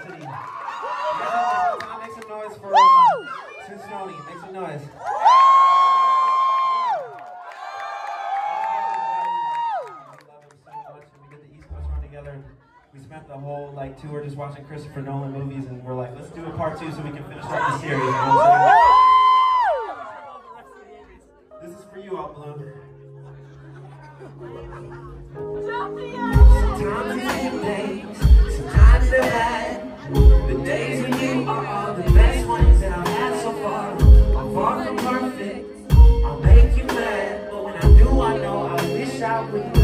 Cincinnati. Yeah, make some noise for uh, Cincinnati. Make some noise. We spent the whole like tour just watching Christopher Nolan movies, and we're like, let's do a part two so we can finish up the series. You know this is for you, out blue out with